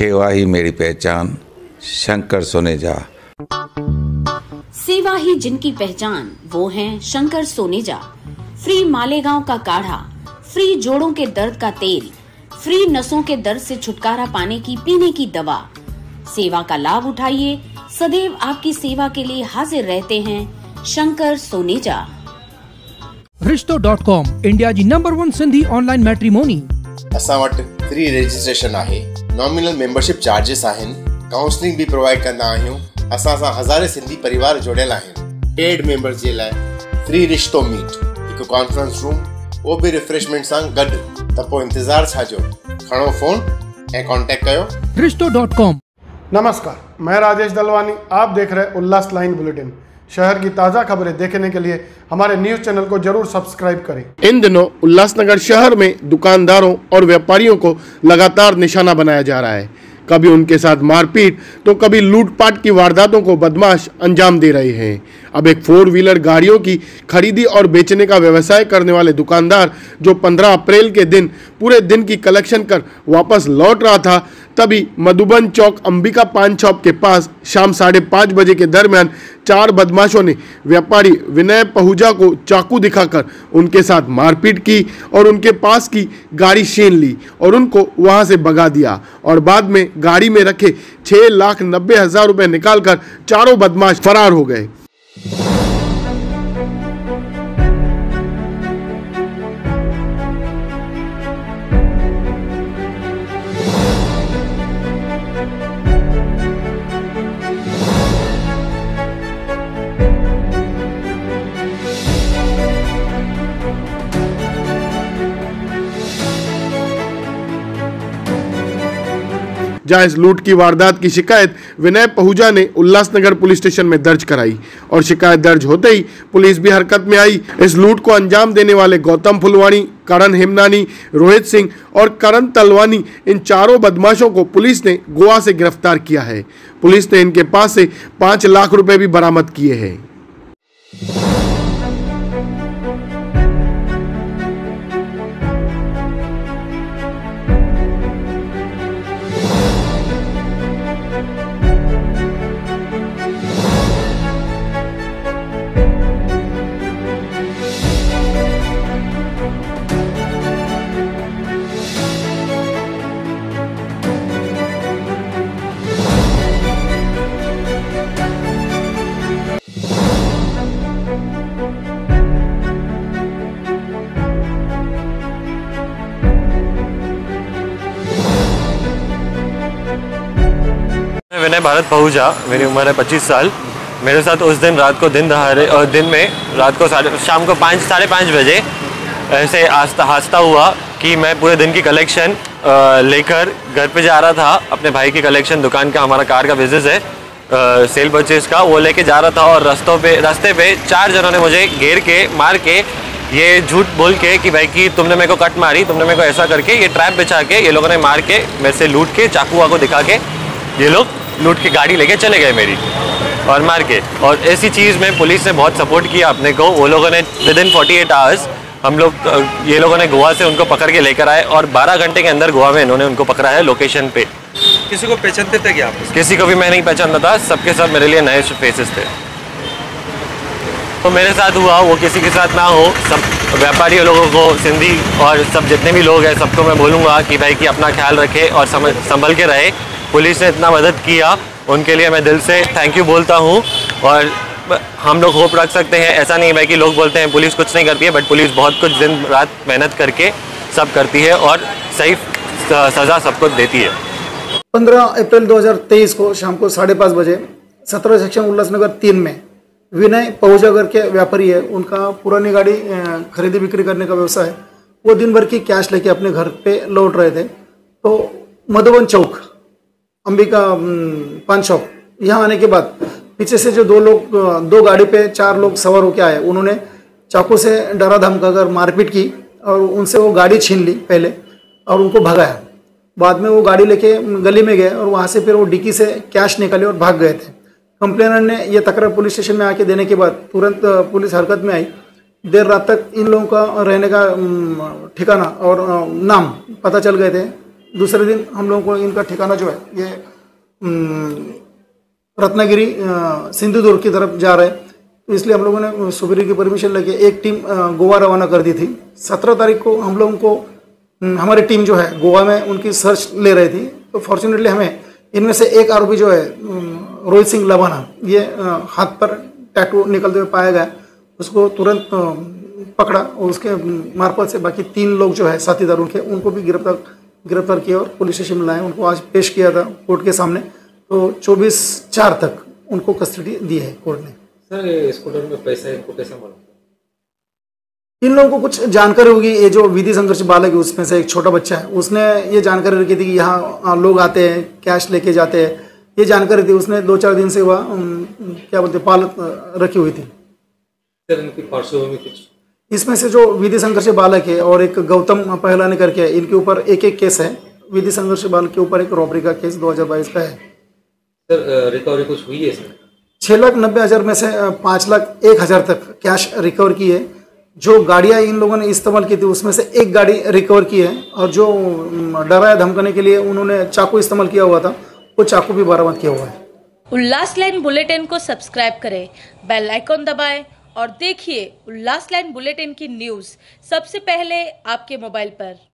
सेवा ही मेरी पहचान शंकर सोनेजा सेवा ही जिनकी पहचान वो हैं शंकर सोनेजा फ्री मालेगांव का काढ़ा फ्री जोड़ों के दर्द का तेल फ्री नसों के दर्द से छुटकारा पाने की पीने की दवा। सेवा का लाभ उठाइए सदैव आपकी सेवा के लिए हाजिर रहते हैं Shankar Soneja Rishto dot com India जी number one Sindhi online matrimony. असां वटि फ्री रजिस्ट्रेशन आहे. नॉमिनल मेंबरशिप चार्जिस आहिनि। काउंसलिंग बि प्रोवाइड कंदा आहियूं। असां सां हज़ारे सिंधी परिवार जुड़ियल आहिनि। पेड मेंबर्स जे लाइ फ्री रिश्तो मीट हिकु कॉन्फ्रेंस रूम उहो बि रिफ्रेशमेंट सां गॾु। त पोइ इंतज़ारु छा जो? खणो फ़ोन ऐं कॉन्टेक्ट कयो। रिश्तो डॉट कॉम नमस्कार मैं राजेश दलवानी आप देख रहे उल्लास लाइन बुलेटिन। शहर की ताज़ा खबरें देखने के लिए हमारे न्यूज़ चैनल को ज़रूर सब्सक्राइब करें। इन दिनों उल्लासनगर शहर में दुकानदारों और व्यापारियों को लगातार निशाना बनाया जा रहा है। कभी उनके साथ मारपीट तो कभी लूटपाट की वारदातों को बदमाश अंजाम दे रहे हैं। अब एक फोर व्हीलर गाड़ियों की खरीदी और बेचने का व्यवसाय करने वाले दुकानदार, जो 15 अप्रैल के दिन पूरे दिन की कलेक्शन कर वापस लौट रहा था, तभी मधुबन चौक अंबिका पान शॉप के पास शाम साढ़े पाँच बजे के दरमियान चार बदमाशों ने व्यापारी विनय पहुजा को चाकू दिखाकर उनके साथ मारपीट की और उनके पास की गाड़ी छीन ली और उनको वहाँ से भगा दिया और बाद में गाड़ी में रखे छह लाख नब्बे हज़ार रुपए निकालकर चारों बदमाश फरार हो गए। जहाँ इस लूट की वारदात की शिकायत विनय पहुजा ने उल्लासनगर पुलिस स्टेशन में दर्ज कराई और शिकायत दर्ज होते ही पुलिस भी हरकत में आई। इस लूट को अंजाम देने वाले गौतम फुलवाणी करण हेमनानी, रोहित सिंह और करण तलवानी, इन चारों बदमाशों को पुलिस ने गोवा से गिरफ़्तार किया है। पुलिस ने इनके पास से पाँच लाख रुपए भी बरामद किए हैं। मैं भारत पहुँचा मेरी उम्र है पच्चीस साल। मेरे साथ उस दिन रात को दिन दहाड़े और दिन में रात को साढ़े शाम को पाँच साढ़े पाँच बजे ऐसे आस्ता हास्ता हुआ कि मैं पूरे दिन की कलेक्शन लेकर घर पे जा रहा था। अपने भाई की कलेक्शन दुकान का हमारा कार का बिज़नेस है अ, सेल परचेज का। वो लेके जा रहा था और रास्तों पे रास्ते पे चार जनों ने मुझे घेर के मार के ये झूठ बोल के कि भाई कि तुमने मेरे को कट मारी तुमने मेरे को ऐसा करके ये ट्रैप बिछा के ये लोगों ने मार के मेरे से लूट के चाकू वाकू दिखा के ये लोग लूट के गाड़ी लेके चले गए मेरी और मार के। और ऐसी चीज़ में पुलिस ने बहुत सपोर्ट किया अपने को। वो लोगों ने within forty eight hours हम लोग ये लोगों ने गोवा से उनको पकड़ के लेकर आए और 12 घंटे के अंदर गोवा में इन्होंने उनको पकड़ा है लोकेशन पे। किसी को पहचानते थे क्या आप? किसी को भी मैं नहीं पहचानता था सबके सब मेरे लिए नए फेसेस थे। तो मेरे साथ हुआ, वो किसी के साथ ना हो, सब व्यापारी लोगों को, सिंधी और सब जितने भी लोग हैं, सबको मैं बोलूँगा कि भाई कि अपना ख्याल रखे और समझ संभल के रहे। पुलिस ने इतना मदद किया, उनके लिए मैं दिल से थैंक यू बोलता हूँ और हम लोग होप रख सकते हैं। ऐसा नहीं भाई कि लोग बोलते हैं, पुलिस कुछ नहीं करती है बट पुलिस बहुत कुछ दिन रात मेहनत करके सब करती है और सही सज़ा सबको देती है। 15 अप्रैल 2023 को शाम को साढ़े पाँच बजे, सत्रह सेक्शन उल्लासनगर तीन में विनय पहुजागर के व्यापारी है। उनका पुरानी गाड़ी खरीदी बिक्री करने का व्यवसाय है। वो दिन भर की कैश लेके अपने घर पे लौट रहे थे। तो मधुबन चौक, अंबिका पान शॉप, यहाँ आने के बाद पीछे से जो दो लोग दो गाड़ी पे चार लोग सवार होके आए। उन्होंने चाकू से डरा धमका कर मारपीट की और उनसे वो गाड़ी छीन ली पहले और उनको भगाया। बाद में वो गाड़ी लेके गली में गए और वहाँ से फिर वो डिक्की से कैश निकाले और भाग गए थे। कंप्लेनर ने ये तकरार पुलिस स्टेशन में आके देने के बाद तुरंत पुलिस हरकत में आई। देर रात तक इन लोगों का रहने का ठिकाना और नाम पता चल गए थे। दूसरे दिन हम लोगों को इनका ठिकाना जो है, ये रत्नागिरी सिंधुदुर्ग की तरफ़ जा रहे। हैं तो इसलिए हम लोगों ने सुपीरियर की परमिशन लेके एक टीम गोवा रवाना कर दी थी। सत्रह तारीख को हम लोगों को हमारी टीम जो है, गोवा में उनकी सर्च ले रही थी। तो फॉर्चुनेटली हमें इनमें से एक आरोपी जो है रोहित सिंह लवाना ये हाथ पर टैटू निकलते हुए पाया गया। उसको तुरंत पकड़ा और उसके मार्फत से बाकी तीन लोग जो है साथीदार उनके उनको भी गिरफ़्तार गिरफ़्तार किया और पुलिस स्टेशन में लाए। उनको आज पेश किया था कोर्ट के सामने। तो 24 चार तक उनको कस्टडी दी है कोर्ट ने। सर स्कूटर में पैसा इनको कैसे मालूम इन लोगों को कुछ जानकारी होगी। ये जो विधि संघर्ष बालक है उसमें से एक छोटा बच्चा है। उसने ये जानकारी रखी थी कि यहाँ लोग आते हैं कैश लेके जाते हैं। ये जानकारी थी उसने दो चार दिन से वह क्या बोलते पालक रखी हुई थी। सर इनकी पार्श्वभूमि कुछ? इसमें से जो विधि संघर्ष बालक है और एक गौतम पहलाने करके है, इनके ऊपर एक एक केस है। विधि संघर्ष बालक के ऊपर एक रॉबरी का केस 2022 का है। सर रिकवरी कुछ हुई है सर? छः लाख नब्बे हज़ार में से पाँच लाख एक हज़ार तक कैश रिकवर की है। जो गाड़ियाँ इन लोगों ने इस्तेमाल की थी उसमें से एक गाड़ी रिकवर की है। और जो डराया धमकाने के लिए उन्होंने चाकू इस्तेमाल किया हुआ था वो चाकू भी बरामद किया हुआ है। उल्लास लाइन बुलेटिन को सब्सक्राइब करें बेल आइकॉन दबाएँ और देखिए उल्लास लाइन बुलेटिन की न्यूज़ सबसे पहले आपके मोबाइल पर।